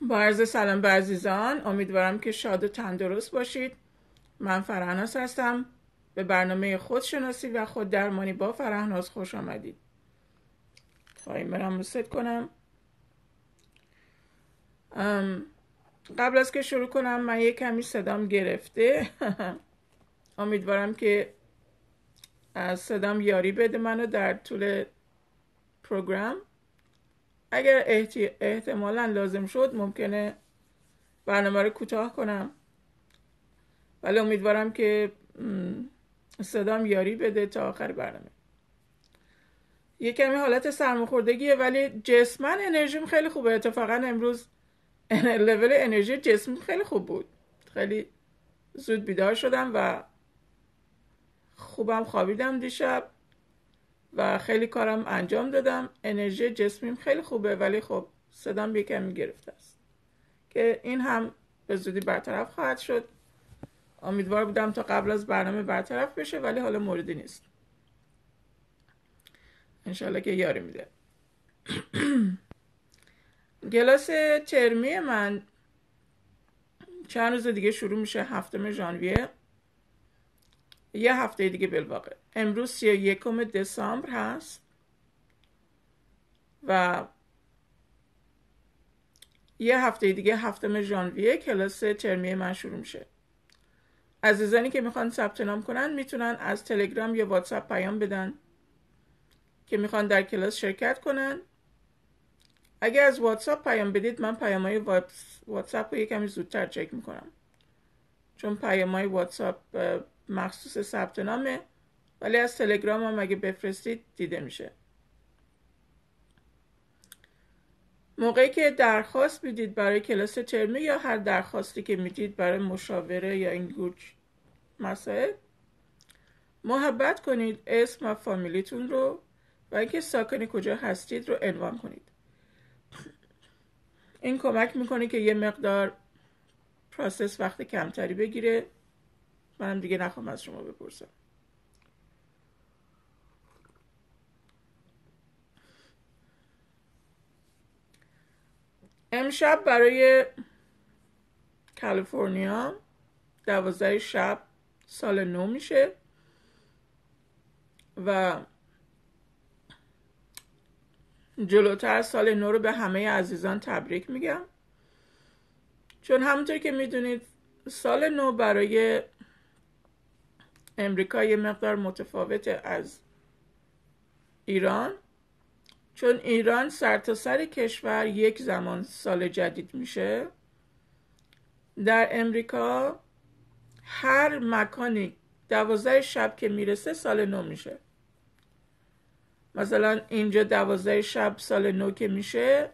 با عرض سلام به عزیزان امیدوارم که شاد و تندرست باشید. من فرهناز هستم. به برنامه خودشناسی و خود درمانی با فرهناز خوش آمدید. تایمرم رو کنم. قبل از که شروع کنم من یه کمی صدام گرفته. امیدوارم که از صدام یاری بده منو در طول پروگرام. اگر احتمالا لازم شد ممکنه برنامه رو کوتاه کنم. ولی امیدوارم که صدام یاری بده تا آخر برنامه. یه کمی حالت سرماخوردگیه ولی جسمن انرژیم خیلی خوبه. اتفاقا امروز لول انرژی جسم خیلی خوب بود. خیلی زود بیدار شدم و خوبم خوابیدم دیشب. و خیلی کارم انجام دادم. انرژی جسمیم خیلی خوبه ولی خب صدام یه کمی گرفته است. که این هم به زودی برطرف خواهد شد. امیدوار بودم تا قبل از برنامه برطرف بشه ولی حالا موردی نیست. انشالله که یاری میده. گلاس ترمی من چند روز دیگه شروع میشه هفتم ژانویه. یه هفته دیگه بالواقع. امروز سی یکم دسامبر هست. و یه هفته دیگه هفتم ژانویه کلاس ترمی من شروع میشه. عزیزانی که می‌خوان ثبت نام کنن می‌تونن از تلگرام یا واتساپ پیام بدن که می‌خوان در کلاس شرکت کنن. اگر از واتساپ پیام بدید من پیام های واتساپ رو یکمی زودتر چک می‌کنم. چون پیام های واتساپ مخصوص ثبت نامه ولی از تلگرام هم اگه بفرستید دیده میشه. موقعی که درخواست می‌دید برای کلاس ترمی یا هر درخواستی که می‌دید برای مشاوره یا این گوچ مسائل محبت کنید اسم و فامیلیتون رو و اینکه ساکن کجا هستید رو عنوان کنید. این کمک می‌کنه که یه مقدار پروسس وقت کمتری بگیره. منم دیگه نخوام از شما بپرسم. امشب برای کالیفرنیا دوازده شب سال نو میشه و جلوتر سال نو رو به همه عزیزان تبریک میگم. چون همونطور که می‌دونید سال نو برای امریکا یه مقدار متفاوت از ایران چون ایران سرتاسر سر کشور یک زمان سال جدید میشه. در امریکا هر مکانی دوازده شب که می‌رسه سال نو میشه. مثلا اینجا دوازده شب سال نو که میشه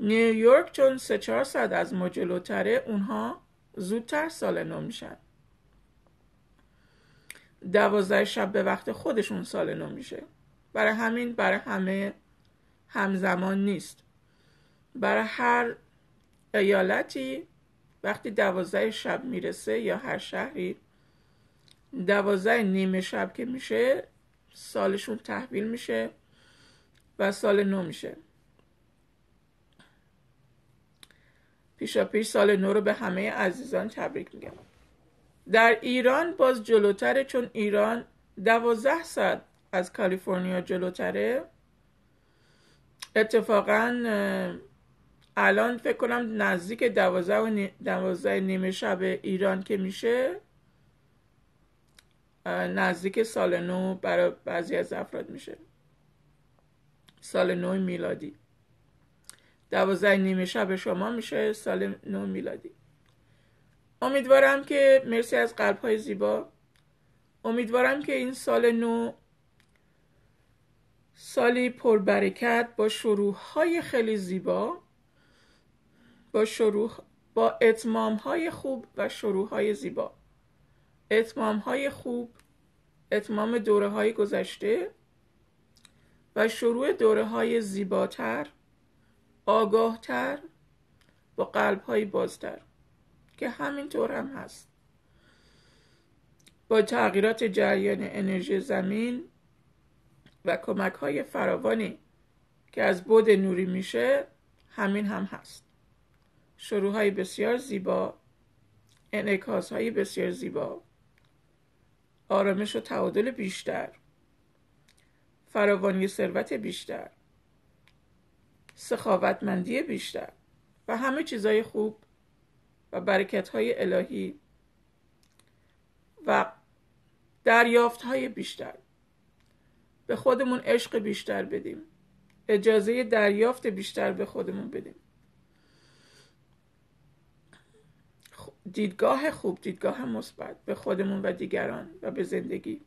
نیویورک چون سه چهار ساعت از ما جلوتره اونها زودتر سال نو میشن. دوازده شب به وقت خودشون سال نو میشه. برای همین برای همه همزمان نیست. برای هر ایالتی وقتی دوازده شب می‌رسه یا هر شهری دوازده نیمه شب که میشه سالشون تحویل میشه و سال نو میشه. پیشا پیش سال نو رو به همه عزیزان تبریک میگم. در ایران باز جلوتره چون ایران دوازده ساعت از کالیفرنیا جلوتره. اتفاقا الان فکر کنم نزدیک دوازده و دوازده نیمه شب ایران که میشه. نزدیک سال نو برای بعضی از افراد میشه. سال نو میلادی. دوازده نیمه شب شما میشه سال نو میلادی. امیدوارم که مرسی از قلب های زیبا. امیدوارم که این سال نو سالی پربرکت با شروع های خیلی زیبا با شروع با اتمام های خوب و شروع های زیبا. اتمام های خوب اتمام دوره های گذشته و شروع دوره های زیباتر آگاهتر با قلب های بازتر. که همینطور هم هست. با تغییرات جریان انرژی زمین و کمک های فراوانی که از بود نوری میشه همین هم هست. شروع های بسیار زیبا انعکاس های بسیار زیبا. آرامش و تعادل بیشتر. فراوانی ثروت بیشتر. سخاوتمندی بیشتر. و همه چیزهای خوب و برکت های الهی و دریافت های بیشتر. به خودمون عشق بیشتر بدیم. اجازه دریافت بیشتر به خودمون بدیم. دیدگاه خوب دیدگاه مثبت به خودمون و دیگران و به زندگی.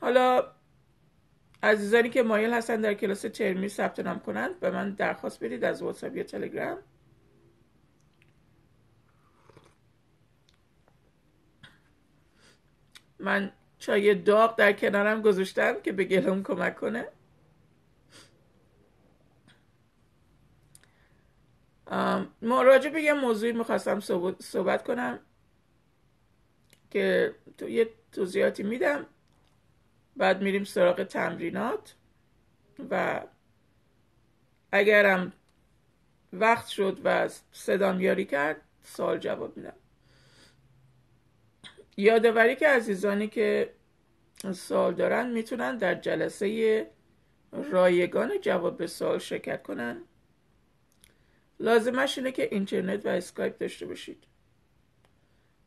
حالا عزیزانی که مایل هستن در کلاس ترمی ثبت نام کنند به من درخواست بدید از واتساپ یا تلگرام. من چای داغ در کنارم گذاشتم که به گلوم کمک کنه. راجع به یه موضوعی می‌خواستم صحبت کنم که تو یه توضیحاتی میدم. بعد میریم سراغ تمرینات و اگرم وقت شد و صدام یاری کرد سال جواب میدم. یادآوری که عزیزانی که سوال دارن می‌تونن در جلسه رایگان جواب به سوال شرکت کنن. لازمش اینه که اینترنت و اسکایپ داشته باشید.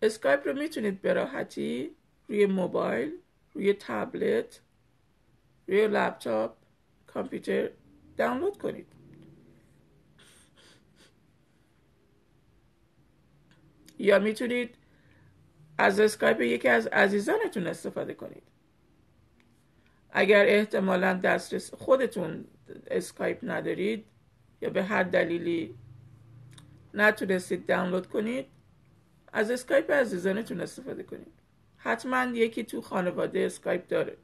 اسکایپ رو می‌تونید به راحتی روی موبایل روی تبلت روی لپتاپ کامپیوتر دانلود کنید. یا می‌تونید از اسکایپ یکی از عزیزانتون استفاده کنید. اگر احتمالا دسترس خودتون اسکایپ ندارید یا به هر دلیلی نتونستید دانلود کنید از اسکایپ عزیزانتون استفاده کنید. حتما یکی تو خانواده اسکایپ داره.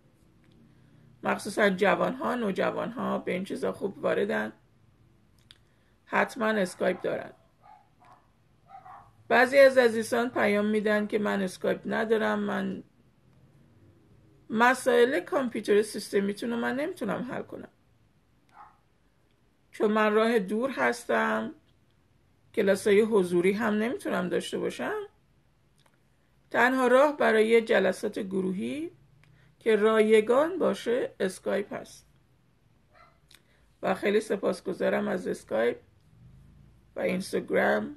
مخصوصا جوان ها نوجوان ها به این چیزا خوب واردن. حتما اسکایپ دارن. بعضی از عزیزان پیام میدن که من اسکایپ ندارم من مسائل کامپیوتر سیستمیتون رو من نمی‌تونم حل کنم. چون من راه دور هستم کلاس های حضوری هم نمی‌تونم داشته باشم. تنها راه برای جلسات گروهی که رایگان باشه اسکایپ هست. و خیلی سپاسگزارم از اسکایپ و اینستاگرام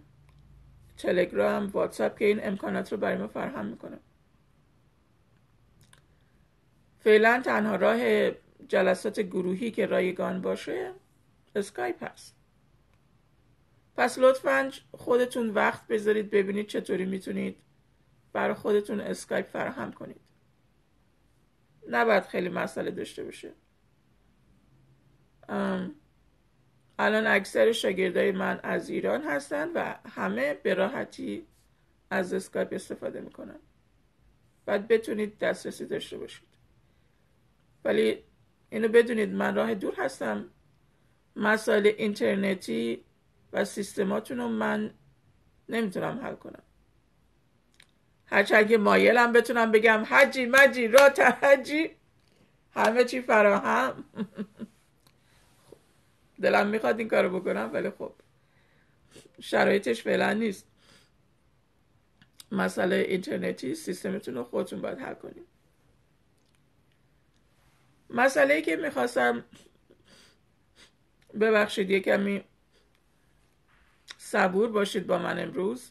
تلگرام واتساپ که این امکانات رو برای ما فراهم می‌کنه. فعلا تنها راه جلسات گروهی که رایگان باشه اسکایپ هست. پس لطفا خودتون وقت بذارید ببینید چطوری می‌تونید برای خودتون اسکایپ فراهم کنید. نباید خیلی مسئله داشته باشه. الان اکثر شاگردای من از ایران هستن و همه به راحتی از اسکایپ استفاده می‌کنن. باید بتونید دسترسی داشته باشید. ولی اینو بدونید من راه دور هستم. مسائل اینترنتی و سیستماتون رو من نمی‌تونم حل کنم. هرچند که مایلم بتونم بگم حجی مجی را حجی. همه چی فراهم. دلم می‌خواد این کارو بکنم ولی خب شرایطش فعلا نیست. مسئله اینترنتی سیستمتون رو خودتون باید حل کنیم مسئله ای که می‌خواستم ببخشید یه کمی صبور باشید با من امروز.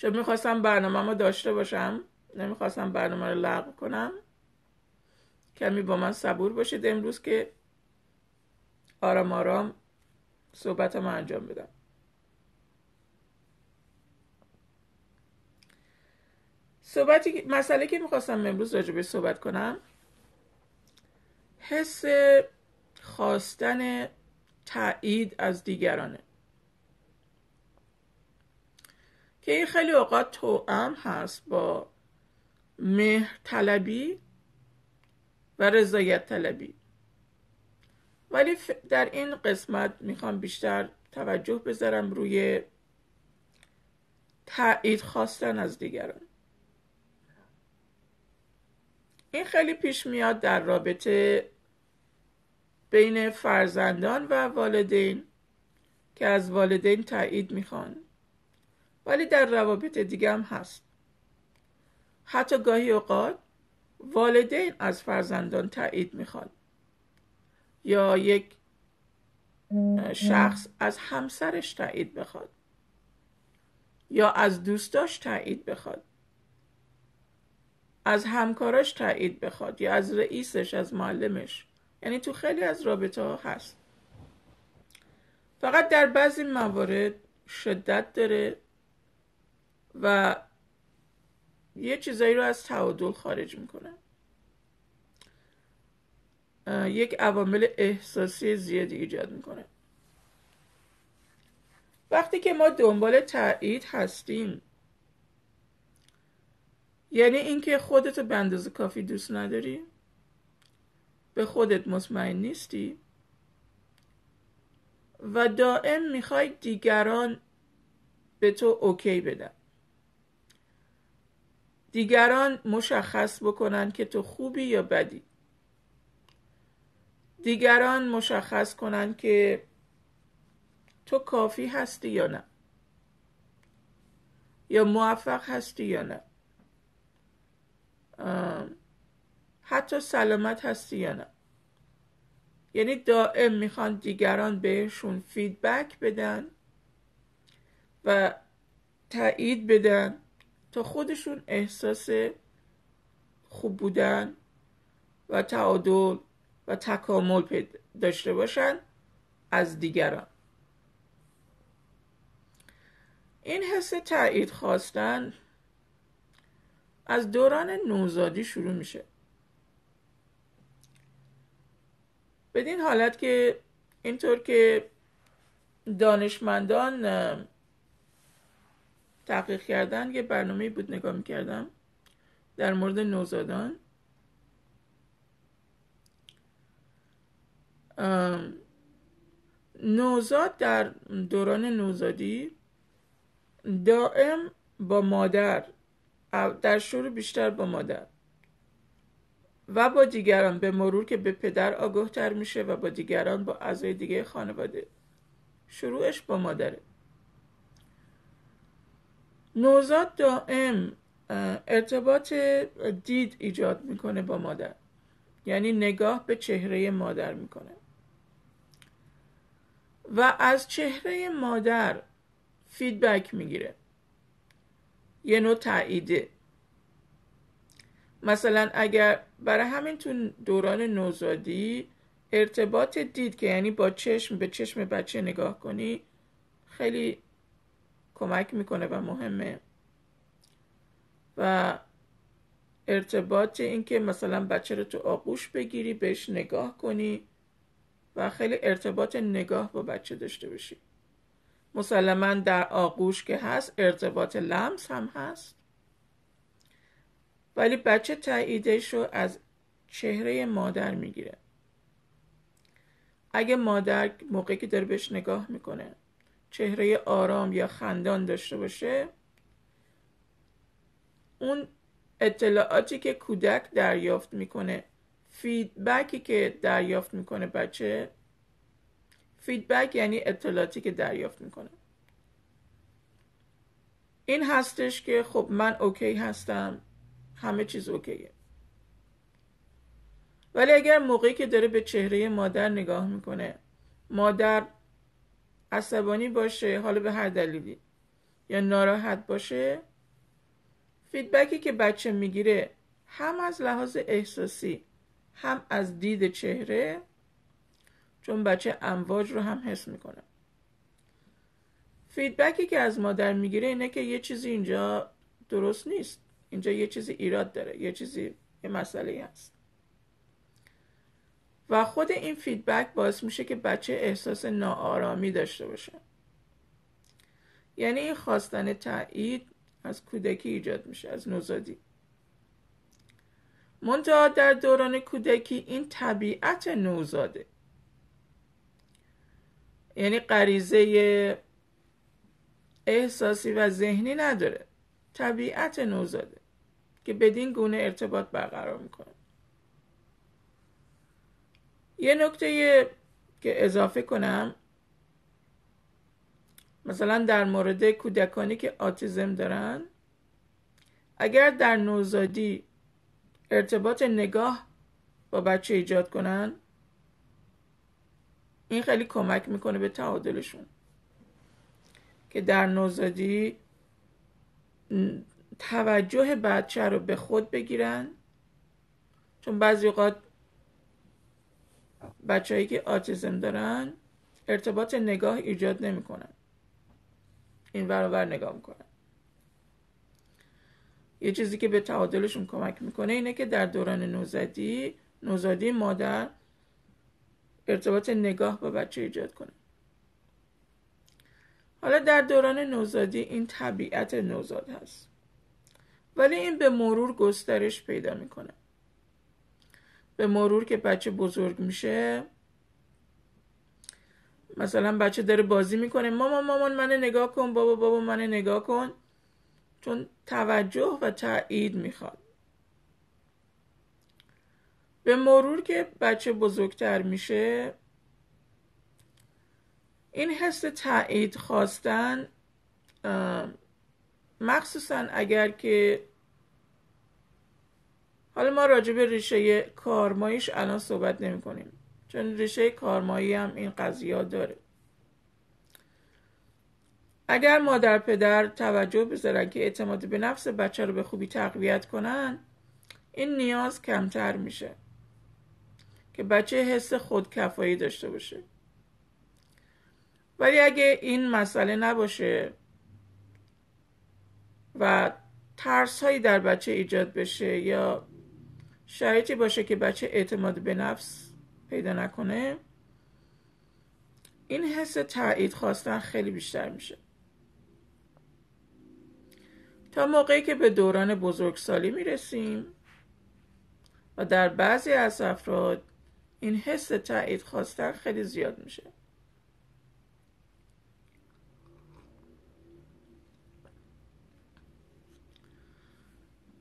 چون می‌خواستم برنامه رو داشته باشم نمی‌خواستم برنامه رو لغو کنم. کمی با من صبور باشید امروز که آرام آرام صحبتم انجام بدم. صحبتی مسئله که می‌خواستم امروز راجبه صحبت کنم حس خواستن تایید از دیگرانه. که این خیلی اوقات توام هست با مهر طلبی و رضایت طلبی. ولی در این قسمت می‌خوام بیشتر توجه بذارم روی تایید خواستن از دیگران. این خیلی پیش میاد در رابطه بین فرزندان و والدین که از والدین تایید می‌خوان. ولی در روابط دیگه هم هست. حتی گاهی اوقات والدین از فرزندان تایید می‌خواد یا یک شخص از همسرش تایید بخواد. یا از دوستاش تایید بخواد. از همکاراش تایید بخواد. یا از رئیسش از معلمش. یعنی تو خیلی از رابطه ها هست. فقط در بعضی موارد شدت داره. و یه چیزایی رو از تعادل خارج می‌کنه یک عوامل احساسی زیادی ایجاد می‌کنه. وقتی که ما دنبال تایید هستیم یعنی اینکه خودتو به اندازه کافی دوست نداری به خودت مطمئن نیستی و دائم می‌خوای دیگران به تو اوکی بدن. دیگران مشخص بکنن که تو خوبی یا بدی. دیگران مشخص کنن که تو کافی هستی یا نه. یا موفق هستی یا نه. حتی سلامت هستی یا نه. یعنی دائم می‌خوان دیگران بهشون فیدبک بدن و تایید بدن تا خودشون احساس خوب بودن و تعادل و تکامل داشته باشن از دیگران. این حس تایید خواستن از دوران نوزادی شروع میشه. بدین حالت که اینطور که دانشمندان تحقیق کردن یه برنامه بود نگاه می‌کردم. در مورد نوزادان. نوزاد در دوران نوزادی دائم با مادر در شروع بیشتر با مادر. و با دیگران به مرور که به پدر آگاه تر میشه و با دیگران با اعضای دیگه خانواده. شروعش با مادره. نوزاد دائم ارتباط دید ایجاد می‌کنه با مادر. یعنی نگاه به چهره مادر می‌کنه. و از چهره مادر فیدبک می‌گیره. یه نوع تاییده. مثلا اگر برای همین تو دوران نوزادی ارتباط دید که یعنی با چشم به چشم بچه نگاه کنی خیلی کمک می‌کنه و مهمه. و ارتباط این که مثلا بچه رو تو آغوش بگیری بهش نگاه کنی و خیلی ارتباط نگاه با بچه داشته باشی. مسلما در آغوش که هست ارتباط لمس هم هست. ولی بچه تاییدش رو از چهره مادر می‌گیره. اگه مادر موقعی که داره بهش نگاه می‌کنه چهره آرام یا خندان داشته باشه اون اطلاعاتی که کودک دریافت می‌کنه feedback ی که دریافت می‌کنه بچه feedback یعنی اطلاعاتی که دریافت می‌کنه. این هستش که خب من OK هستم همه چیز OK ه. ولی اگر موقعی که داره به چهره مادر نگاه می‌کنه مادر عصبانی باشه حالا به هر دلیلی. یا ناراحت باشه. feedback ی که بچه می‌گیره هم از لحاظ احساسی هم از دید چهره چون بچه امواج رو هم حس می‌کنه. feedback ی که از مادر می‌گیره اینه که یه چیزی اینجا درست نیست. اینجا یه چیزی ایراد داره یه چیزی یه مسئله هست. و خود این feedback باعث میشه که بچه احساس ناآرامی داشته باشه. یعنی این خواستن تایید از کودکی ایجاد میشه از نوزادی. منتها در دوران کودکی این طبیعت نوزاده. یعنی غریزه احساسی و ذهنی نداره. طبیعت نوزاده که بدین گونه ارتباط برقرار می‌کنه. یه نکته که اضافه کنم مثلا در مورد کودکانی که آتیزم دارن اگر در نوزادی ارتباط نگاه با بچه ایجاد کنن این خیلی کمک می‌کنه به تعادلشون. که در نوزادی توجه بچه رو به خود بگیرن چون بعضی اوقات بچههایی که آتیزم دارن ارتباط نگاه ایجاد نمی‌کنن. این برابر نگاه می‌کنن. یه چیزی که به تعادلشون کمک می‌کنه اینه که در دوران نوزادی نوزادی مادر ارتباط نگاه با بچه ایجاد کنه. حالا در دوران نوزادی این طبیعت نوزاد هست. ولی این به مرور گسترش پیدا می‌کنه. به مرور که بچه بزرگ میشه. مثلا بچه داره بازی می‌کنه. مامان مامان من نگاه کن. بابا بابا من نگاه کن. چون توجه و تایید می‌خواد. به مرور که بچه بزرگتر میشه این حس تایید خواستن مخصوصا اگر که حالا ما راجع به ریشه کارماییش الان صحبت نمی کنیم. چون ریشه کارمایی هم این قضیه داره. اگر مادر پدر توجه بذارن که اعتماد به نفس بچه رو به خوبی تقویت کنن این نیاز کمتر میشه که بچه حس خودکفایی داشته باشه. ولی اگه این مسئله نباشه و ترس هایی در بچه ایجاد بشه یا شرایطی باشه که بچه اعتماد به نفس پیدا نکنه. این حس تایید خواستن خیلی بیشتر میشه. تا موقعی که به دوران بزرگسالی می‌رسیم و در بعضی از افراد این حس تایید خواستن خیلی زیاد میشه.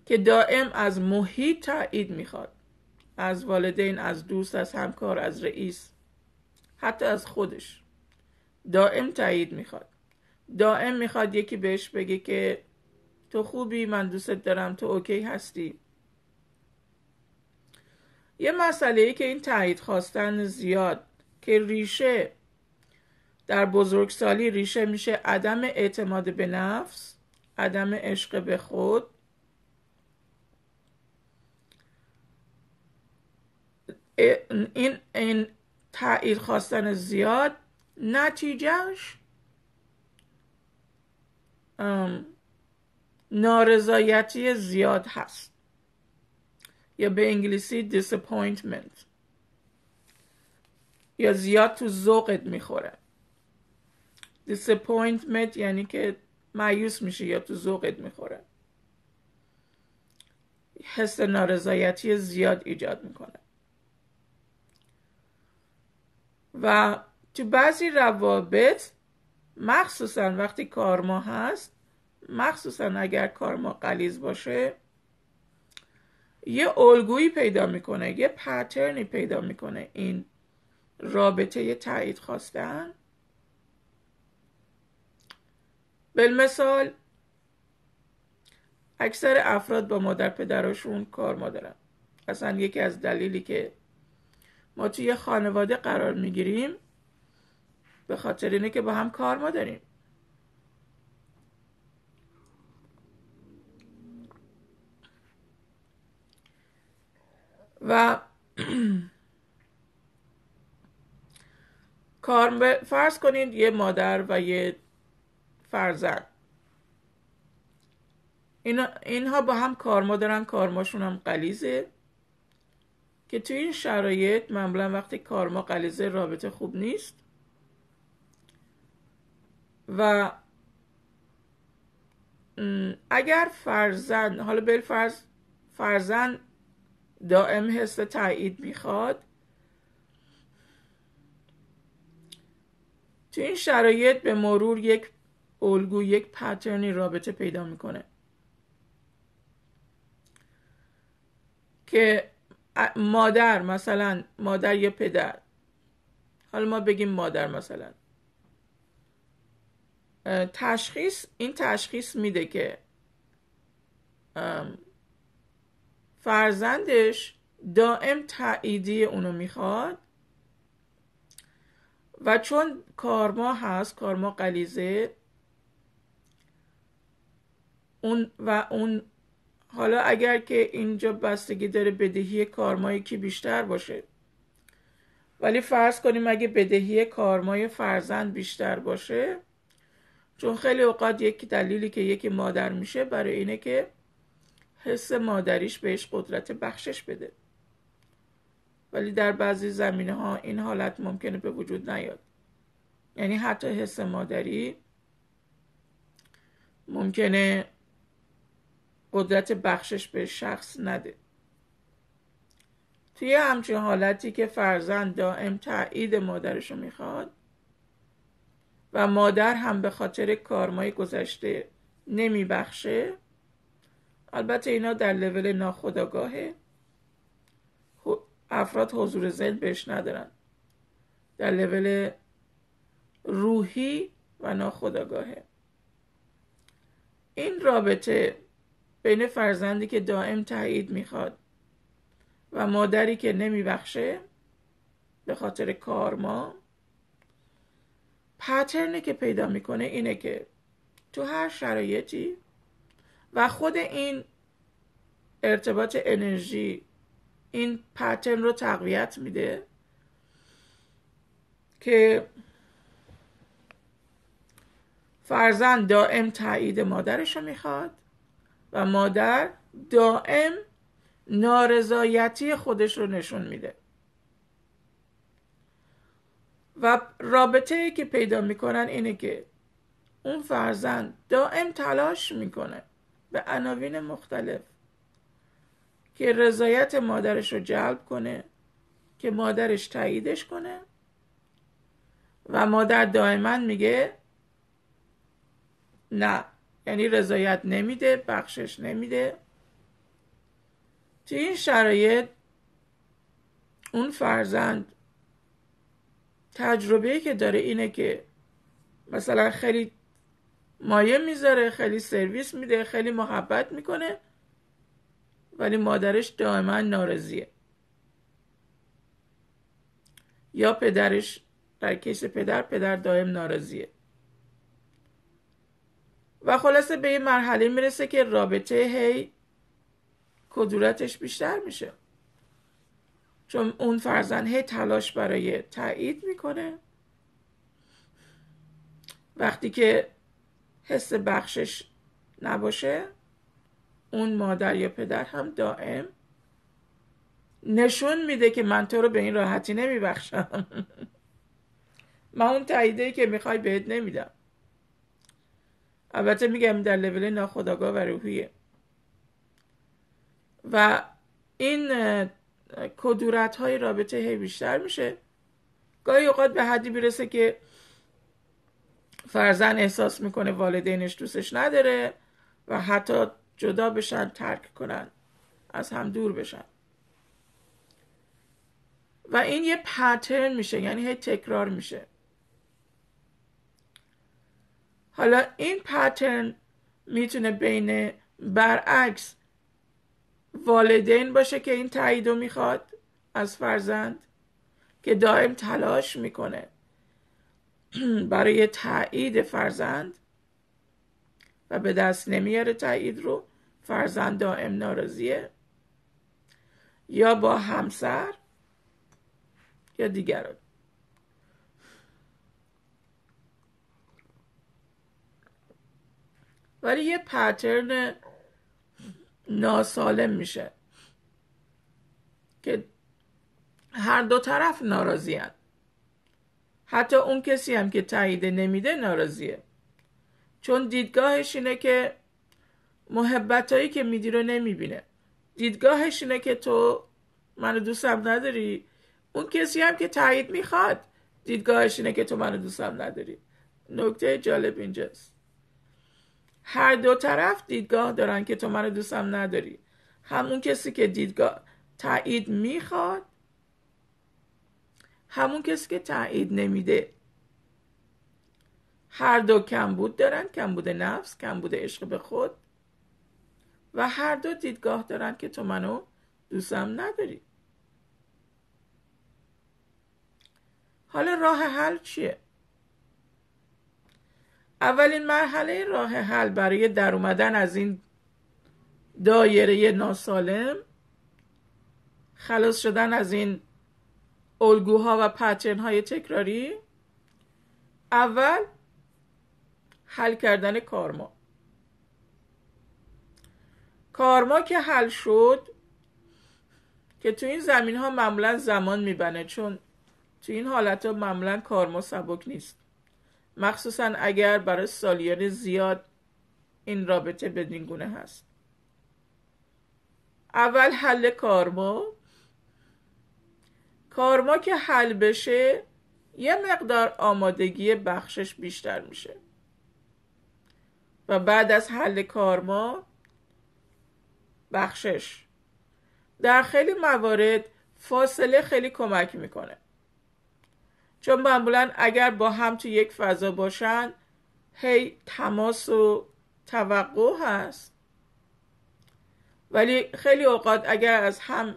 که دائم از محیط تایید می‌خواد از والدین از دوست از همکار از رئیس حتی از خودش دائم تایید می‌خواد. دائم می‌خواد یکی بهش بگه که تو خوبی من دوستت دارم تو اوکی هستی. یه مسئله ای که این تایید خواستن زیاد که ریشه در بزرگسالی ریشه میشه عدم اعتماد به نفس عدم عشق به خود این این تایید خواستن زیاد. نتیجهش نارضایتی زیاد هست. یا به انگلیسی disappointment. یا زیاد تو ذوقت می‌خوره. disappointment یعنی که مایوس میشه یا تو ذوقت می‌خوره. حس نارضایتی زیاد ایجاد می‌کنه. و تو بعضی روابط مخصوصا وقتی کارما هست مخصوصا اگر کارما قلیز باشه یه الگویی پیدا می‌کنه یه پترنی پیدا می‌کنه این رابطه تایید خواستن. بالمثال اکثر افراد با مادر پدرشون کار ما دارن. اصلا یکی از دلیلی که ما توی خانواده قرار می‌گیریم به خاطر اینه که با هم کار ما داریم. و کار فرض کنید یه مادر و یه فرزند. اینها با هم کارما دارن کارماشون هم قلیزه که توی این شرایط معمولا وقتی کارما قلیزه رابطه خوب نیست. و اگر فرزند حالا بالفرض فرزند دائم حس تایید می‌خواد تو این شرایط به مرور یک الگو یک پترنی رابطه پیدا می‌کنه. که مادر مثلا مادر یا پدر. حالا ما بگیم مادر مثلا. تشخیص این تشخیص میده که فرزندش دائم تاییدی اونو می‌خواد و چون کارما هست کارما قلیزه اون و اون حالا اگر که اینجا بستگی داره بدهی کارمایی که بیشتر باشه. ولی فرض کنیم اگه بدهی کارمای فرزند بیشتر باشه چون خیلی اوقات یک دلیلی که یکی مادر میشه برای اینه که حس مادریش بهش قدرت بخشش بده. ولی در بعضی زمینه ها این حالت ممکنه به وجود نیاد. یعنی حتی حس مادری ممکنه قدرت بخشش به شخص نده. توی همچین حالتی که فرزند دائم تایید مادرشو می‌خواد و مادر هم به خاطر کارمای گذشته نمیبخشه البته اینا در لول ناخداگاهه افراد حضور ذهن بهش ندارن. در لول روحی و ناخداگاهه این رابطه بین فرزندی که دائم تایید می‌خواد و مادری که نمیبخشه به خاطر کارما پترنی که پیدا می‌کنه اینه که تو هر شرایطی و خود این ارتباط انرژی این پترن رو تقویت میده که فرزند دائم تایید مادرش رو می‌خواد و مادر دائم نارضایتی خودش رو نشون میده. و رابطه که پیدا می‌کنن اینه که اون فرزند دائم تلاش می‌کنه به عناوین مختلف که رضایت مادرش رو جلب کنه که مادرش تاییدش کنه. و مادر دائما میگه نه یعنی رضایت نمیده بخشش نمیده. توی این شرایط اون فرزند تجربه که داره اینه که مثلا خیلی مایه می‌ذاره خیلی سرویس میده خیلی محبت می‌کنه ولی مادرش دائما نارضیه یا پدرش در کیس پدر پدر دائم ناراضیه. و خلاصه به این مرحله می‌رسه که رابطه هی کدورتش بیشتر میشه. چون اون فرزن هی تلاش برای تایید می‌کنه. وقتی که حس بخشش نباشه اون مادر یا پدر هم دائم نشون میده که من تو رو به این راحتی نمیبخشم. من اون که می‌خوای بهت نمیدم. البته میگم در لول ناخداگاه و روحیه. و این کدورت های رابطه هی بیشتر میشه. گاهی اوقات به حدی می‌رسه که فرزن احساس می‌کنه والدینش دوستش نداره و حتی جدا بشن ترک کنن از هم دور بشن. و این یه پترن میشه یعنی هی تکرار میشه. حالا این پترن می‌تونه بین برعکس والدین باشه که این تایید رو می‌خواد از فرزند که دائم تلاش می‌کنه برای تایید فرزند و به دست نمیاره تایید رو. فرزند دائم ناراضیه. یا با همسر یا دیگران. ولی یه پترن ناسالم میشه که هر دو طرف ناراضی حتی اون کسی هم که تایید نمیده ناراضیه. چون دیدگاهش اینه که محبت هایی که میدی رو نمی‌بینه. دیدگاهش اینه که تو منو دوستم نداری. اون کسی هم که تایید می‌خواد دیدگاهش اینه که تو منو دوستم نداری. نکته جالب اینجاست. هر دو طرف دیدگاه دارن که تو منو دوستم نداری. همون کسی که دیدگاه تایید می‌خواد. همون کسی که تایید نمیده. هر دو کمبود دارن کمبود نفس کمبود عشق به خود. و هر دو دیدگاه دارن که تو منو دوستم نداری. حالا راه حل چیه؟ اولین مرحله راه حل برای در اومدن از این دایره ناسالم خلاص شدن از این الگوها و پترن های تکراری اول حل کردن کارما. کارما که حل شد که تو این زمین ها معمولا زمان میبنه چون تو این حالت ها معمولا کارما سبک نیست. مخصوصا اگر برای سالیان زیاد این رابطه بدین گونه هست. اول حل کارما. کارما که حل بشه یه مقدار آمادگی بخشش بیشتر میشه. و بعد از حل کارما بخشش. در خیلی موارد فاصله خیلی کمک می‌کنه. چون معمولا اگر با هم تو یک فضا باشن هی تماس و توقع هست. ولی خیلی اوقات اگر از هم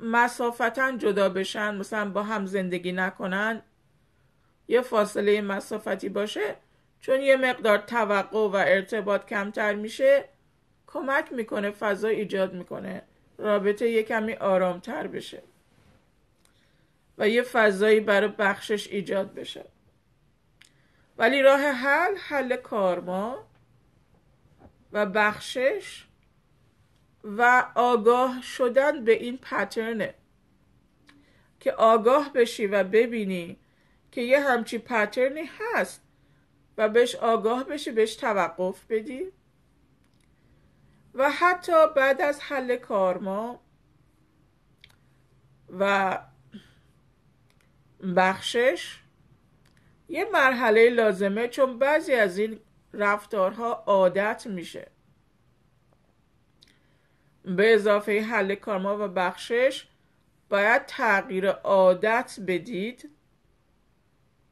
مسافتا جدا بشن مثلا با هم زندگی نکنن یه فاصله مسافتی باشه چون یه مقدار توقع و ارتباط کمتر میشه کمک می‌کنه فضا ایجاد می‌کنه رابطه یه کمی آرامتر بشه. و یه فضایی برای بخشش ایجاد بشه. ولی راه حل حل کارما و بخشش و آگاه شدن به این پترنه که آگاه بشی و ببینی که یه همچی پترنی هست و بهش آگاه بشی بهش توقف بدی. و حتی بعد از حل کارما و بخشش یه مرحله لازمه چون بعضی از این رفتارها عادت میشه. به اضافه حل کارما و بخشش باید تغییر عادت بدید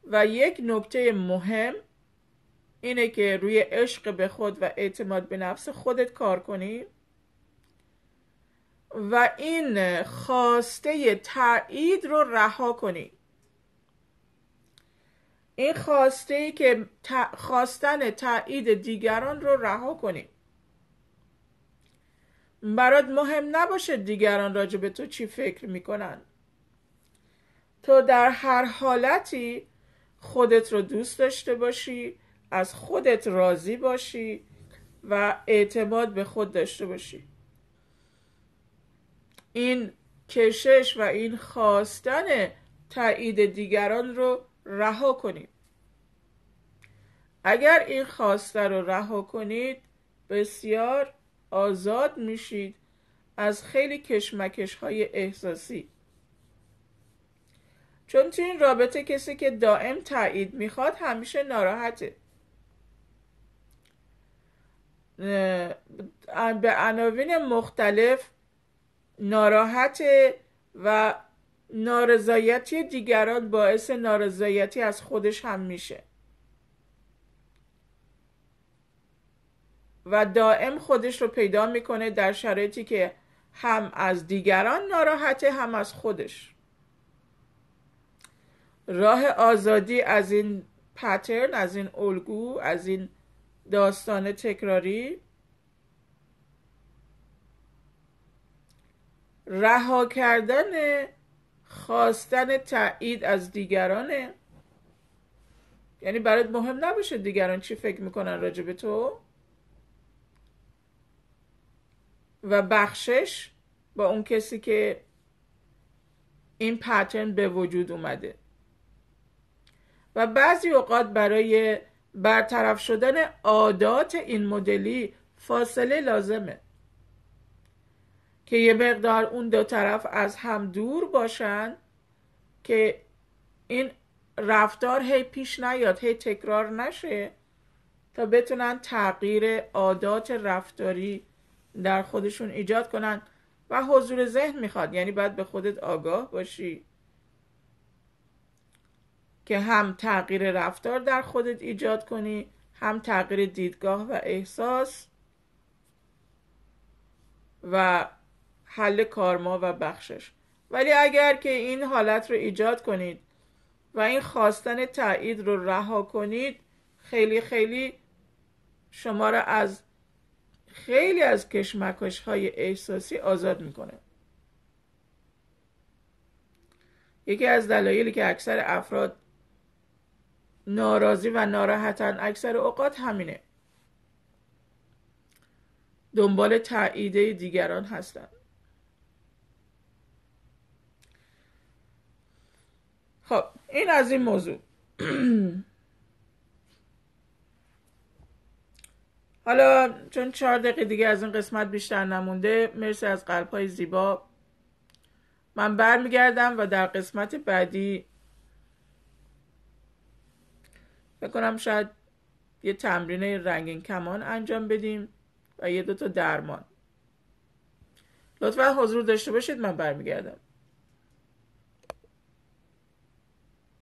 و یک نکته مهم اینه که روی عشق به خود و اعتماد به نفس خودت کار کنی و این خواسته تایید رو رها کنی. این خواسته ای که خواستن تایید دیگران رو رها کنی برات مهم نباشه دیگران راجع به تو چی فکر می‌کنن. تو در هر حالتی خودت رو دوست داشته باشی از خودت راضی باشی و اعتماد به خود داشته باشی. این کشش و این خواستن تایید دیگران رو رها کنید. اگر این خواسته رو رها کنید بسیار آزاد میشید از خیلی کشمکش های احساسی. چون تو این رابطه کسی که دائم تایید می‌خواد همیشه ناراحته. به عناوین مختلف ناراحته و نارضایتی دیگران باعث نارضایتی از خودش هم میشه. و دائم خودش رو پیدا می‌کنه در شرایطی که هم از دیگران ناراحته هم از خودش. راه آزادی از این پترن از این الگو از این داستان تکراری رها کردن خواستن تایید از دیگرانه. یعنی برات مهم نباشه دیگران چی فکر می‌کنن راجع به تو. و بخشش با اون کسی که این پترن به وجود اومده. و بعضی اوقات برای برطرف شدن عادات این مدلی فاصله لازمه. که یه مقدار اون دو طرف از هم دور باشن که این رفتار هی پیش نیاد هی تکرار نشه تا بتونن تغییر عادات رفتاری در خودشون ایجاد کنن و حضور ذهن می‌خواد. یعنی باید به خودت آگاه باشی که هم تغییر رفتار در خودت ایجاد کنی هم تغییر دیدگاه و احساس و حل کارما و بخشش. ولی اگر که این حالت رو ایجاد کنید و این خواستن تایید رو رها کنید خیلی خیلی شما را از خیلی از کشمکش های احساسی آزاد می‌کنه. یکی از دلایلی که اکثر افراد ناراضی و ناراحتن اکثر اوقات همینه. دنبال تعییده دیگران هستن. خب این از این موضوع. حالا چون چهار دقیقه دیگه از این قسمت بیشتر نمونده مرسی از قلب های زیبا. من برمیگردم و در قسمت بعدی بکنم شاید یه تمرین رنگین کمان انجام بدیم و یه دوتا درمان. لطفا حضور داشته باشید من برمیگردم.